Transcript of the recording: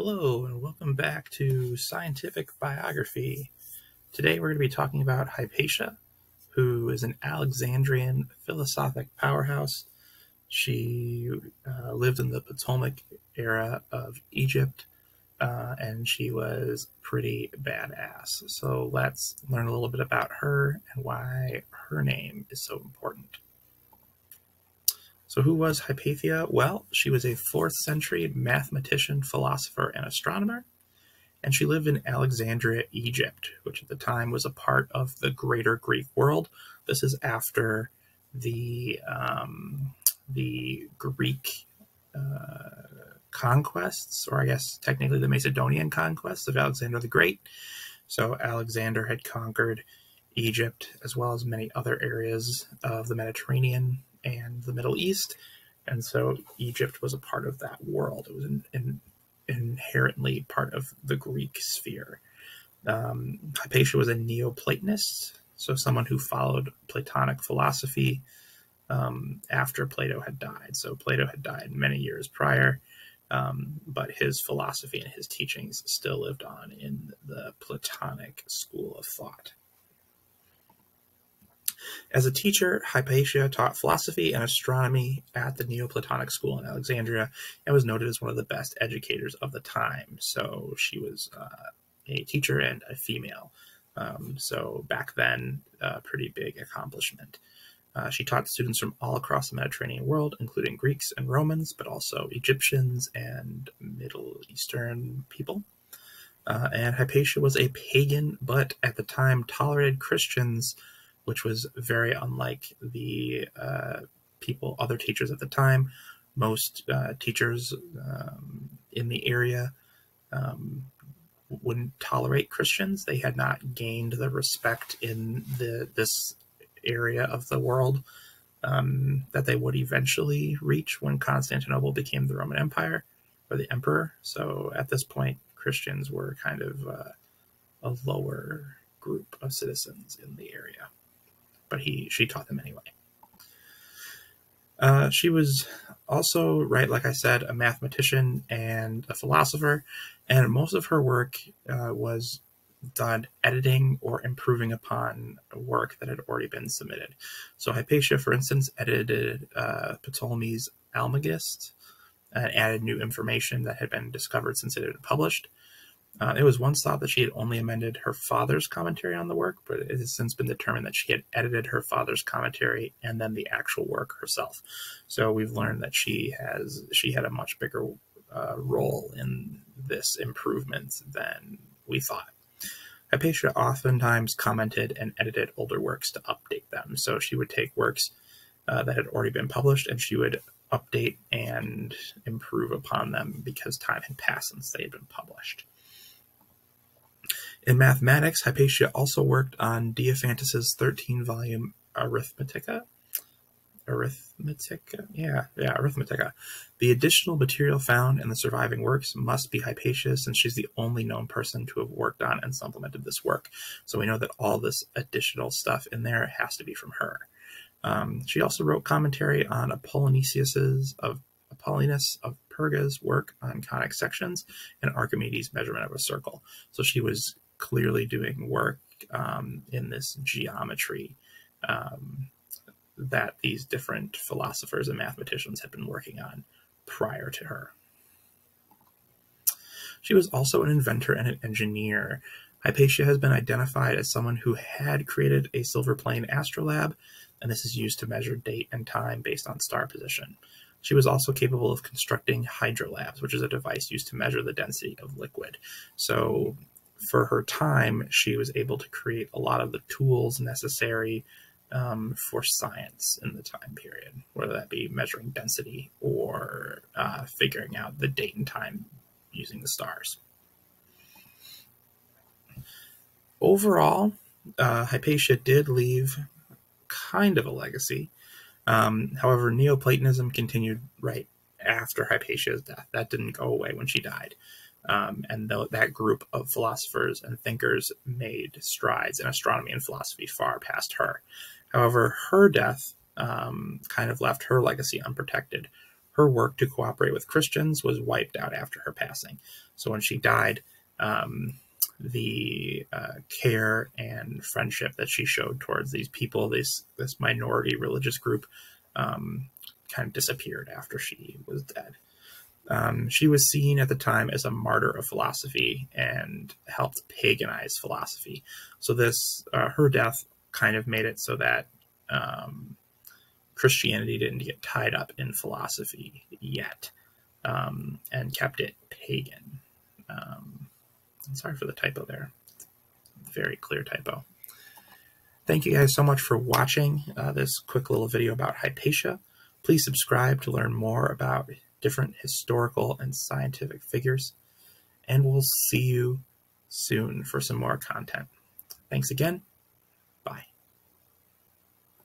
Hello, and welcome back to Scientific Biography. Today we're going to be talking about Hypatia, who is an Alexandrian philosophic powerhouse. She uh, lived in the Ptolemaic era of Egypt, uh, and she was pretty badass. So let's learn a little bit about her and why her name is so important. So, who was Hypatia? Well, she was a 4th century mathematician, philosopher, and astronomer, and she lived in Alexandria, Egypt, which at the time was a part of the greater Greek world. This is after the um, the Greek uh, conquests, or I guess technically the Macedonian conquests of Alexander the Great. So, Alexander had conquered Egypt as well as many other areas of the Mediterranean and the Middle East. And so Egypt was a part of that world. It was in, in, inherently part of the Greek sphere. Um, Hypatia was a Neoplatonist, so someone who followed Platonic philosophy um, after Plato had died. So Plato had died many years prior, um, but his philosophy and his teachings still lived on in the Platonic school of thought. As a teacher, Hypatia taught philosophy and astronomy at the Neoplatonic School in Alexandria and was noted as one of the best educators of the time. So she was uh, a teacher and a female. Um, so back then, a pretty big accomplishment. Uh, she taught students from all across the Mediterranean world, including Greeks and Romans, but also Egyptians and Middle Eastern people. Uh, and Hypatia was a pagan, but at the time tolerated Christians which was very unlike the uh, people, other teachers at the time. Most uh, teachers um, in the area um, wouldn't tolerate Christians. They had not gained the respect in the this area of the world um, that they would eventually reach when Constantinople became the Roman Empire or the emperor. So at this point, Christians were kind of uh, a lower group of citizens in the area but he she taught them anyway. Uh, she was also, right, like I said, a mathematician and a philosopher, and most of her work uh, was done editing or improving upon work that had already been submitted. So Hypatia, for instance, edited uh, Ptolemy's Almagest and added new information that had been discovered since it had been published. Uh, it was once thought that she had only amended her father's commentary on the work, but it has since been determined that she had edited her father's commentary and then the actual work herself. So we've learned that she has she had a much bigger uh, role in this improvement than we thought. Hypatia oftentimes commented and edited older works to update them. So she would take works uh, that had already been published and she would update and improve upon them because time had passed since they had been published. In mathematics, Hypatia also worked on Diophantus's 13-volume Arithmetica. Arithmetica? Yeah, yeah, Arithmetica. The additional material found in the surviving works must be Hypatia, since she's the only known person to have worked on and supplemented this work. So we know that all this additional stuff in there has to be from her. Um, she also wrote commentary on Apollonius's of Apollonius of Perga's work on conic sections and Archimedes' measurement of a circle. So she was clearly doing work um, in this geometry um, that these different philosophers and mathematicians had been working on prior to her. She was also an inventor and an engineer. Hypatia has been identified as someone who had created a silver plane astrolabe, and this is used to measure date and time based on star position. She was also capable of constructing hydrolabs, which is a device used to measure the density of liquid. So for her time, she was able to create a lot of the tools necessary um, for science in the time period, whether that be measuring density or uh, figuring out the date and time using the stars. Overall, uh, Hypatia did leave kind of a legacy. Um, however, Neoplatonism continued right after Hypatia's death. That didn't go away when she died. Um, and th- that group of philosophers and thinkers made strides in astronomy and philosophy far past her. However, her death um, kind of left her legacy unprotected. her work to cooperate with Christians was wiped out after her passing. So when she died, um, the uh, care and friendship that she showed towards these people, this this minority religious group, um, kind of disappeared after she was dead. Um, she was seen at the time as a martyr of philosophy and helped paganize philosophy. So this, uh, her death, kind of made it so that um, Christianity didn't get tied up in philosophy yet, um, and kept it pagan. Um, sorry for the typo there. Very clear typo. Thank you guys so much for watching uh, this quick little video about Hypatia. Please subscribe to learn more about different historical and scientific figures. And we'll see you soon for some more content. Thanks again,